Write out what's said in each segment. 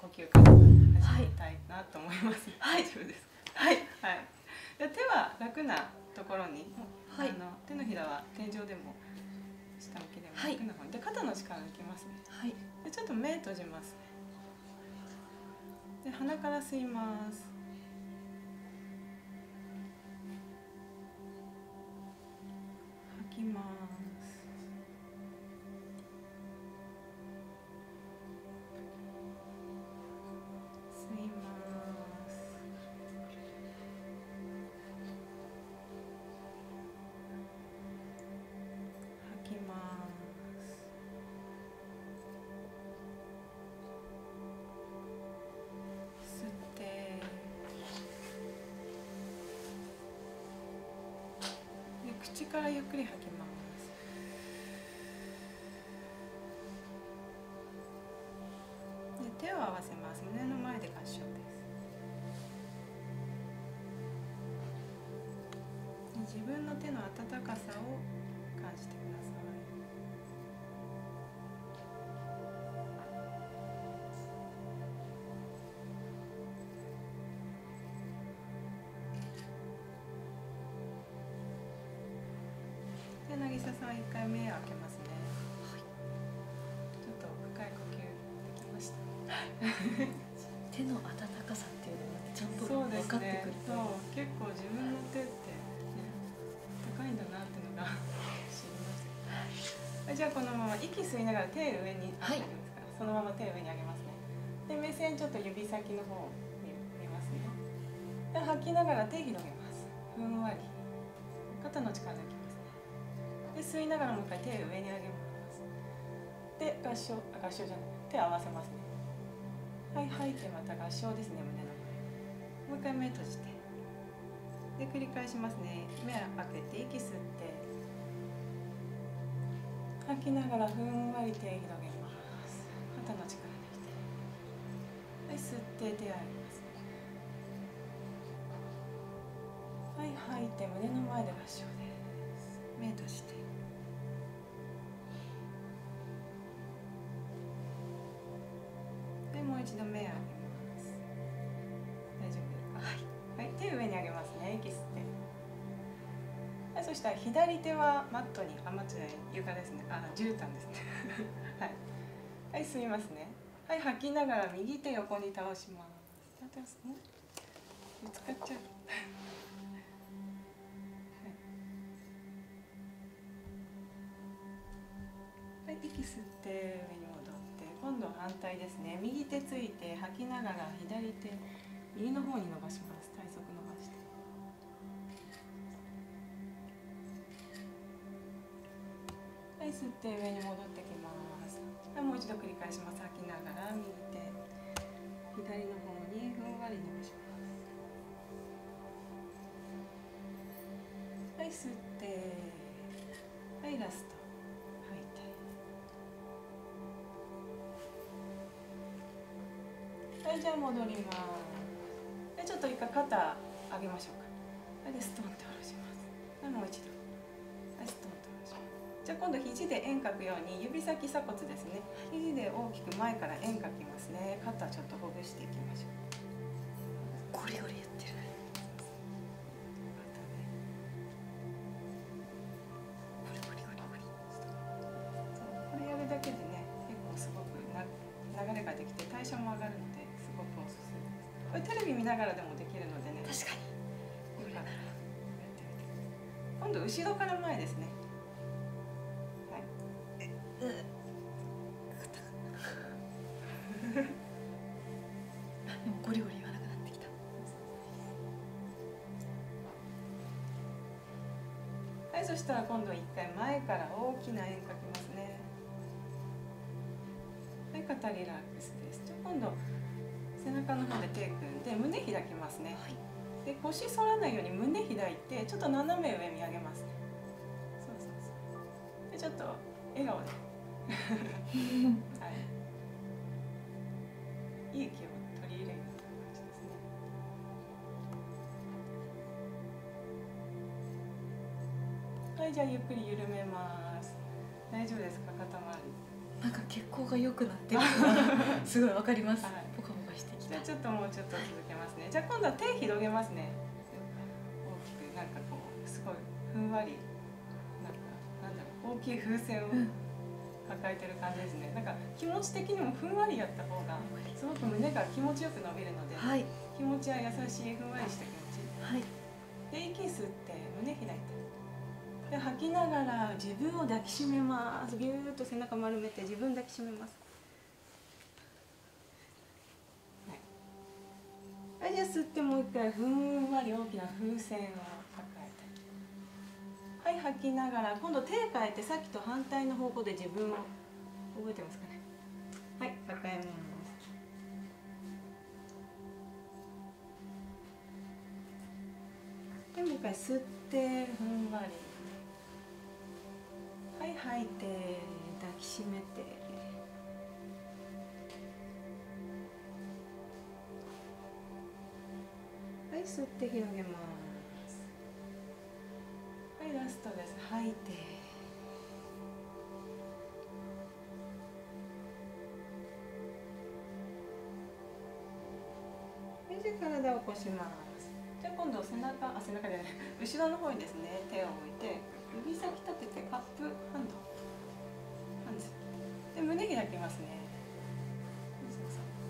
呼吸から始めたいなと思います。はい、大丈夫です。はいはい。で手は楽なところに、はい、あの手のひらは天井でも下向きでも楽な方に、で肩の力抜きますね。はい。でちょっと目閉じます。で鼻から吸います。口からゆっくり吐きます。手を合わせます。胸の前で合掌です。自分の手の温かさを感じてください。一回目開けますね、はい、ちょっと深い呼吸できました。手の温かさっていうのがちゃんと分かってくる。と、ね、結構自分の手って、ね、高いんだなっていうのが知りました、じゃあこのまま息吸いながら手上に上げますから、はい、そのまま手上に上げますね。で目線ちょっと指先の方を見ますね。で吐きながら手広げます。ふんわり。肩の力抜きで吸いながらもう一回手を上に上げますで合掌合掌じゃない。手を合わせますね。はい吐いてまた合掌ですね胸の前。もう一回目閉じて。で繰り返しますね。目を開けて息吸って。吐きながらふんわり手広げます。肩の力抜いて。はい吸って手を上げますはい吐いて胸の前で合掌です。一度目を上げます。大丈夫ですか？はい、はい、手を上に上げますね。息吸って。はい、そしたら左手はマットにあ、マットじゃない床ですね。あ、絨毯ですね。はい、はい、吸いますね。はい吐きながら右手横に倒します。倒すね。ぶつかっちゃう。はい、息吸って上に戻今度反対ですね。右手ついて吐きながら左手右の方に伸ばします。体側伸ばして。はい吸って上に戻ってきます。はいもう一度繰り返します。吐きながら右手左の方にふんわり伸ばします。はい吸ってはいラスト。はいじゃあ戻ります。でちょっと一回肩上げましょうか。でストンと下ろします。はいもう一度。はいストンと下ろします。じゃあ今度肘で円描くように指先鎖骨ですね。肘で大きく前から円描きますね。肩ちょっとほぐしていきましょう。ゴリゴリ言ってる。これやるだけでね結構すごくな流れができて代謝も上がるのでこれテレビ見ながらでもできるのでね。確かに。よかっ今度後ろから前ですね。はい。でもゴリゴリ言わなくなってきた。はいそしたら今度一回前から大きな円描きますね。はい肩リラックスです。じゃ今度背中の方で手組んで胸開きますね、はい、で腰反らないように胸開いてちょっと斜め上見上げますね。そうそうそう。でちょっと笑顔で。はい。いい気を取り入れるような感じですね。はいじゃあゆっくり緩めます。大丈夫ですか肩周り。なんか血行が良くなってる すごいわかります、はい、じゃあちょっともうちょっと続けますね。じゃあ今度は手広げますね。大きくなんかこうすごいふんわりなんかなんだろう大きい風船を抱えてる感じですね、なんか気持ち的にもふんわりやった方がすごく胸が気持ちよく伸びるので、はい、気持ちは優しいふんわりした気持ち、はい、で息吸って胸開いて。で吐きながら自分を抱きしめます。ぎゅーっと背中丸めて自分抱きしめますう一回ふんわり大きな風船を抱えて。はい吐きながら。今度手変えてさっきと反対の方向で自分を覚えてますかね。はい抱えます。でもう一回吸ってふんわり。はい吐いて抱きしめて。はい吸って広げますはいラストです。吐いてじゃ体を起こします。じゃあ今度背中あ背中じゃない後ろの方にですね手を置いて指先立ててカップハンドハンズで胸開きますね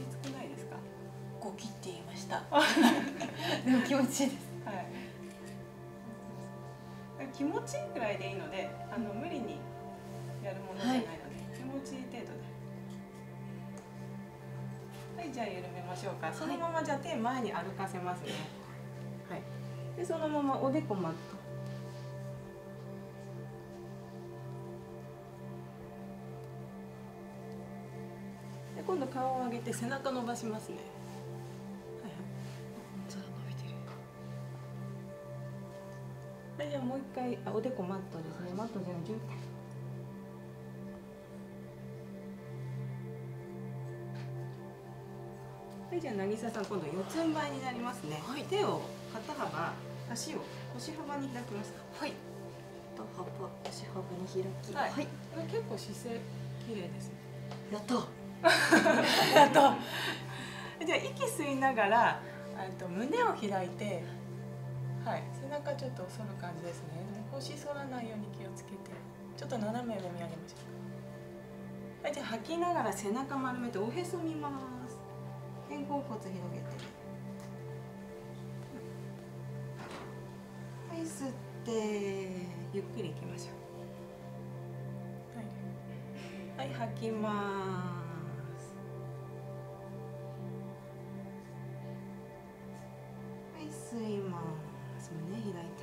きつくないですかゴキって言いましたでも気持ちいいです。はい。気持ちいいくらいでいいのであの無理にやるものじゃないので、はい、気持ちいい程度で。はいじゃあ緩めましょうか。そのままじゃあ手前に歩かせますね。はい。でそのままおでこマット今度顔を上げて背中伸ばしますねじゃあもう一回あおでこマットですね。マットじゃない10はいじゃあ渚さん今度四つん這いになりますね、はい、手を肩幅足を腰幅に開きますはい。肩幅腰幅に開き。はい、はい、結構姿勢綺麗ですね。やった。あとじゃあ息吸いながらと胸を開いてはい。背中ちょっと反る感じですね。腰反らないように気をつけて。ちょっと斜め上見上げましょうはいじゃあ吐きながら背中丸めておへそ見ます。肩甲骨広げて。はい吸ってゆっくりいきましょう。はい、はい、吐きます。吸います。胸開いて、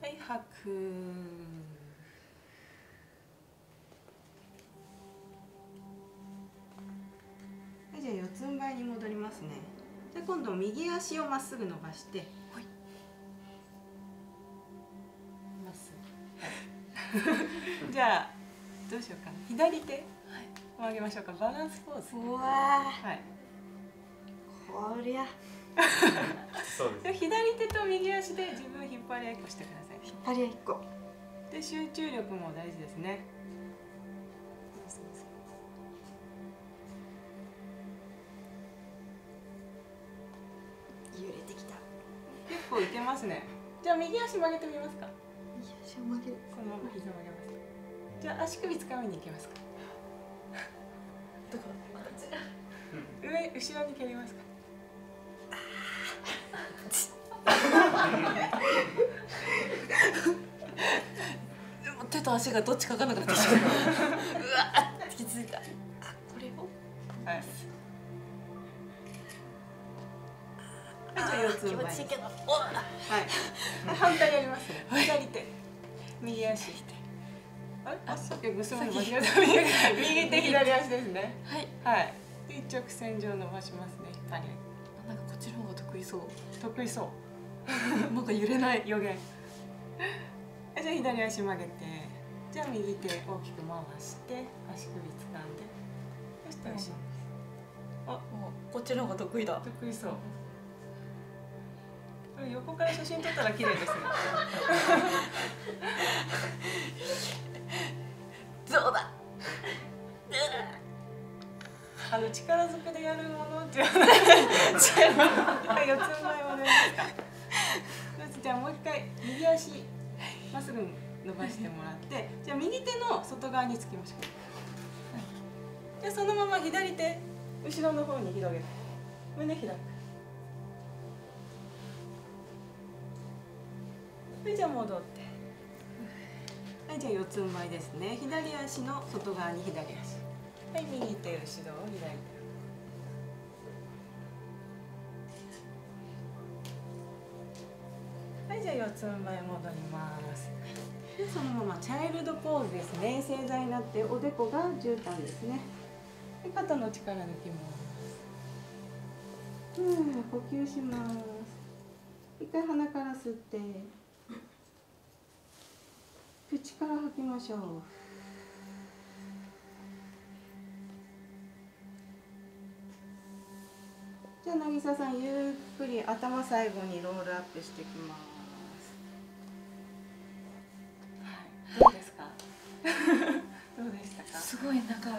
はい吐く。はいじゃあ四つん這いに戻りますね。じゃ今度右足をまっすぐ伸ばして。はい。まっす。ぐ じゃあどうしようか左手、はい、曲げましょうか。バランスポーズ。うわはい。こりゃそうです、左手と右足で自分引っ張り合いっこしてください。引っ張り合いっこ。で集中力も大事ですね。揺れてきた。結構いけますね。じゃあ右足曲げてみますか。右足を曲げる。このまま膝曲げます。じゃあ足首つかみに行きますか。どこ？上後ろに蹴りますかでも手と足がどっちか分かんなくなってきたうわっ気づいた。あこれをはい気持ちいいけどはい。反対やりますね左手右足あれあさっきぐそ間違えた右手左足ですね。はい。はい。一直線上伸ばしますね引っ張りなんかこっちの方が得意そう。得意そう。なんか揺れない予言。じゃあ左足曲げて。じゃあ右手大きく回して足首掴んで。そして後ろあこっちの方が得意だ。得意そう。横から写真撮ったら綺麗ですね あの力ずくでやるものっていう話違い四つん這いはねじゃあもう一回右足まっすぐ伸ばしてもらってじゃあ右手の外側につきましょう、じゃあそのまま左手後ろの方に広げて胸開くはいじゃあ戻って。はいじゃあ四つん這いですね。左足の外側に左足。はい右手後ろを左手はいじゃあ四つん這い戻ります。でそのままチャイルドポーズですね。正座になっておでこが絨毯ですね。で肩の力抜きます。うん呼吸します。一回鼻から吸って口から吐きましょうじゃあ渚さんゆっくり頭最後にロールアップしていきます。はい。どうですか？どうでしたか？すごいなんか